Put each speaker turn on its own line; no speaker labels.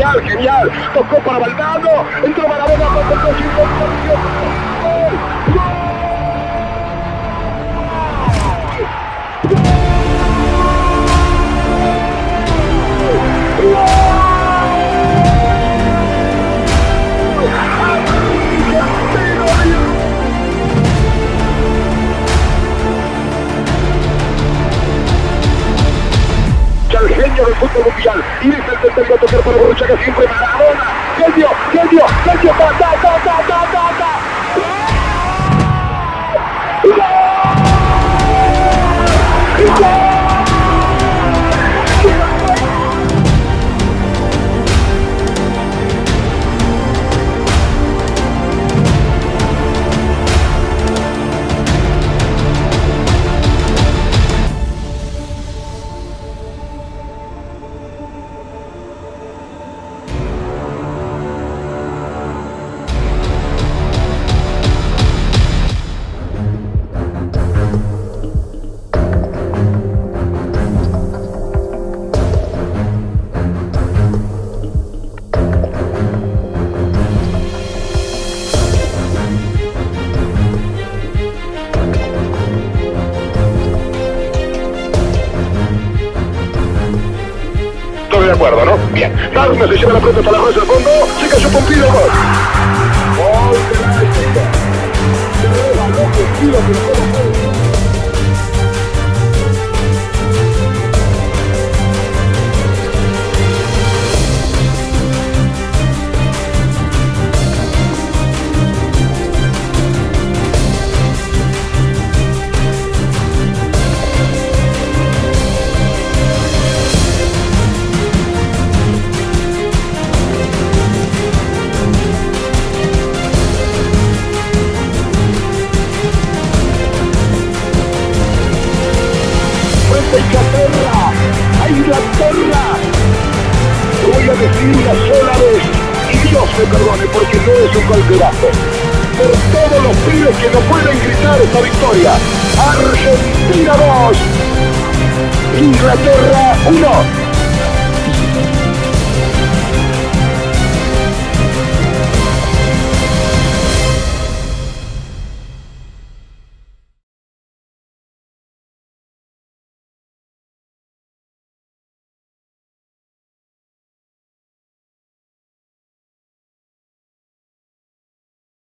genial, genial. Tocó para Valdano, entró Maradona fútbol mundial. Y es el tercero a tocar para Borruchaga siempre Maradona. Genio, genio, genio, ta, ta, ta, ta, ta, ta, de acuerdo, ¿no? Bien. Se lleva la pelota hasta la red del fondo. Se cayó Pompido. Gol. Gol Sola vez y Dios me perdone porque no es un golperazo. Por todos los pibes que no pueden gritar esta victoria. Argentina 2, Inglaterra 1.